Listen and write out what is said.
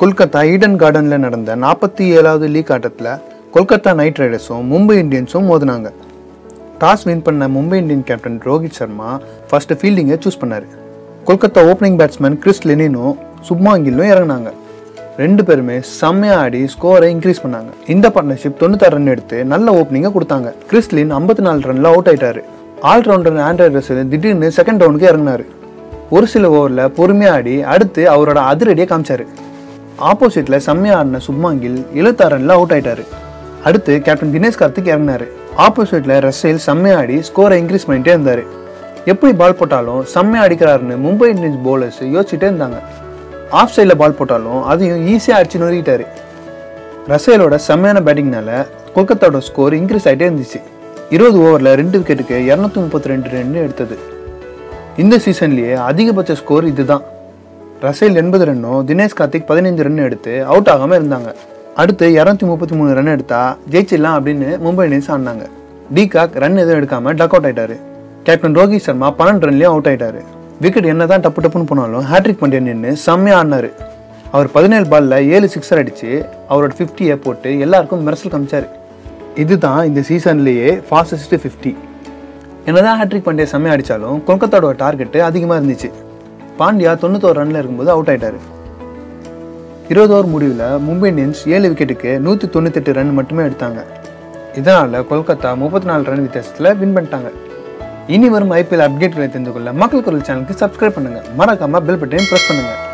Kolkata Eden கார்டனில் நடந்த நாற்பத்தி ஏழாவது லீக் ஆட்டத்தில் கொல்கத்தா நைட் ரைடர்ஸும் மும்பை இந்தியன்ஸும் மோதினாங்க. டாஸ் வின் பண்ண Mumbai Indian captain Rohit Sharma first ஃபீல்டிங்கை choose பண்ணார். கொல்கத்தா ஓப்பனிங் பேட்ஸ்மேன் கிறிஸ் லெனினும் சுப்மாங்கிலும் இறங்கினாங்க இறங்குனாங்க. ரெண்டு பேருமே செம்மையாக ஆடி ஸ்கோரை இன்க்ரீஸ் பண்ணாங்க. இந்த பார்ட்னர்ஷிப் தொண்ணூத்தாறு ரன் எடுத்து நல்ல ஓப்பனிங்கை கொடுத்தாங்க. கிறிஸ்லின் ஐம்பத்தி நாலு ரனில் அவுட் ஆயிட்டாரு. ஆல்ரவுண்டர் ஆண்ட்ராய்ட் ரசல் திடீர்னு செகண்ட் ரவுண்டுக்கு இறங்கினார். ஒரு சில ஓவரில் பொறுமையாக ஆடி அடுத்து அவரோட அதிரடியை காமிச்சாரு. ஆப்போசிட்டில் செம்மையாக ஆடின சுப்மாங்கில் கில் எழுபத்தாறு அவுட் ஆயிட்டாரு. அடுத்து கேப்டன் தினேஷ் கார்த்திக் இறங்கினாரு. ஆப்போசிட்டில் ரசேல் செம்மையாடி ஸ்கோரை இன்க்ரீஸ் பண்ணிட்டே இருந்தார். எப்படி பால் போட்டாலும் செம்மையாக அடிக்கிறாருன்னு மும்பை இந்தியன்ஸ் பவுலர்ஸ் யோசிச்சுட்டே இருந்தாங்க. ஆஃப் சைடில் பால் போட்டாலும் அதையும் ஈஸியாக அடிச்சு நொறுக்கிட்டாரு. ரசேலோட செம்மையான பேட்டிங்னால கொல்கத்தாவோட ஸ்கோர் இன்க்ரீஸ் ஆகிட்டே இருந்துச்சு. இருபது ஓவரில் ரெண்டு விக்கெட்டுக்கு இரநூத்தி முப்பத்தி ரெண்டு ரன் எடுத்தது. இந்த சீசன்லேயே அதிகபட்ச ஸ்கோர் இதுதான். ரசேல் எண்பது ரன்னும் தினேஷ் கார்த்திக் பதினைஞ்சு ரன் எடுத்து அவுட் ஆகாமல் இருந்தாங்க. அடுத்து இரநூத்தி முப்பத்தி மூணு ரன் எடுத்தா ஜெயிச்சிடலாம் அப்படின்னு மும்பை இந்தியன்ஸ் ஆடினாங்க. டிகாக் ரன் எதுவும் எடுக்காம டக் அவுட் ஆயிட்டாரு. கேப்டன் ரோஹித் சர்மா பன்னெண்டு ரன்லேயும் அவுட் ஆயிட்டாரு. விக்கெட் என்னதான் டப்பு டப்புன்னு போனாலும் ஹேட்ரிக் பண்ணிட்டு நின்று செம்மையாக ஆடினார். அவர் பதினேழு பால்ல ஏழு சிக்ஸர் அடிச்சு அவரோட ஃபிஃப்டியை போட்டு எல்லாருக்கும் மெரசல் காமிச்சாரு. இதுதான் இந்த சீசன்லேயே ஃபாஸ்டஸ்ட் ஃபிஃப்டி என்னதான் ஹேட்ரிக் பாண்டியா செம்மையாக அடித்தாலும் கொல்கத்தாவோட டார்கெட்டு அதிகமாக இருந்துச்சு. பாண்டியா தொண்ணூத்தோரு ரனில் இருக்கும்போது அவுட் ஆயிட்டாரு. இருபது ஓவர் முடிவில் மும்பை இந்தியன்ஸ் ஏழு விக்கெட்டுக்கு நூற்றி தொண்ணூத்தெட்டு ரன் மட்டுமே எடுத்தாங்க. இதனால் கொல்கத்தா முப்பத்தி நாலு ரன் வித்தியாசத்தில் வின் பண்ணிட்டாங்க. இனி வரும் ஐபிஎல் அப்டேட்களை தெரிந்து கொள்ள மக்கள் குரல் சேனலுக்கு சப்ஸ்கிரைப் பண்ணுங்கள் மறக்காமல் பெல் பட்டனையும் ப்ரெஸ் பண்ணுங்கள்